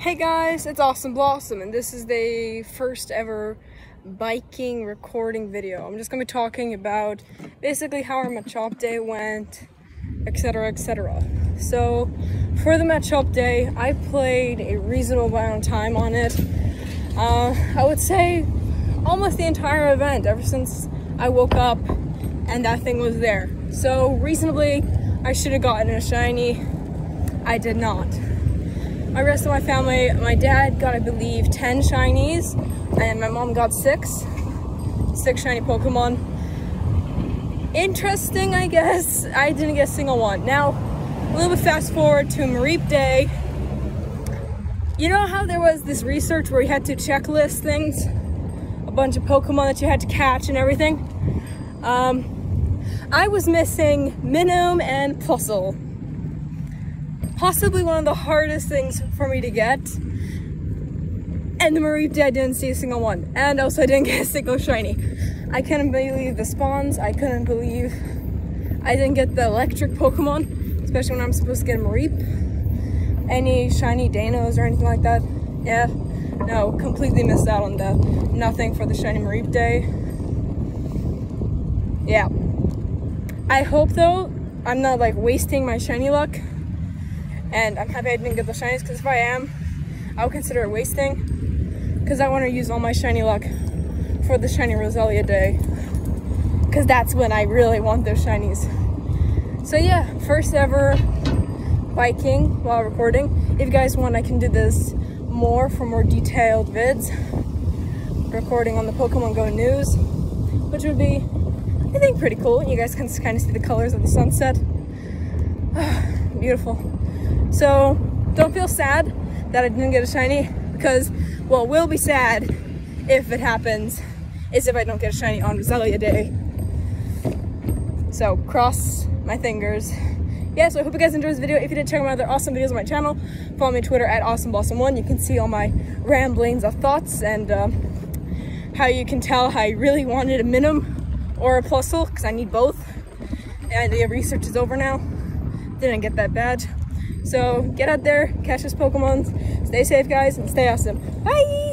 Hey guys, it's OhSome Blossom, and this is the first ever biking recording video. I'm just gonna be talking about basically how our Machop day went, etc. etc. So, for the Machop day, I played a reasonable amount of time on it. Uh, I would say almost the entire event, ever since I woke up and that thing was there. So, reasonably, I should have gotten a shiny. I did not my rest of my family, my dad got, I believe, 10 shinies, and my mom got six. Six shiny Pokemon. Interesting, I guess. I didn't get a single one. Now, a little bit fast forward to Mareep Day. You know how there was this research where you had to checklist things? A bunch of Pokemon that you had to catch and everything? Um, I was missing Minun and Plusle possibly one of the hardest things for me to get. And the Day, I didn't see a single one. And also I didn't get a single shiny. I couldn't believe the spawns. I couldn't believe I didn't get the electric Pokemon, especially when I'm supposed to get a Mareep. Any shiny Danos or anything like that. Yeah, no, completely missed out on that. Nothing for the shiny Mareep Day. Yeah. I hope though, I'm not like wasting my shiny luck and I'm happy I didn't get the shinies because if I am, I would consider it wasting because I want to use all my shiny luck for the shiny Roselia day because that's when I really want those shinies. So yeah, first ever biking while recording. If you guys want, I can do this more for more detailed vids. Recording on the Pokemon Go news, which would be, I think, pretty cool. You guys can kind of see the colors of the sunset. Beautiful. So don't feel sad that I didn't get a shiny because what will be sad if it happens is if I don't get a shiny on Roselia Day. So cross my fingers. Yeah, so I hope you guys enjoyed this video. If you did, check out my other awesome videos on my channel. Follow me on Twitter at OhSomeBlossom1. You can see all my ramblings of thoughts and um, how you can tell how I really wanted a Minun or a Plusle because I need both. And the research is over now. Didn't get that badge. So get out there, catch those Pokemon, stay safe guys, and stay awesome. Bye!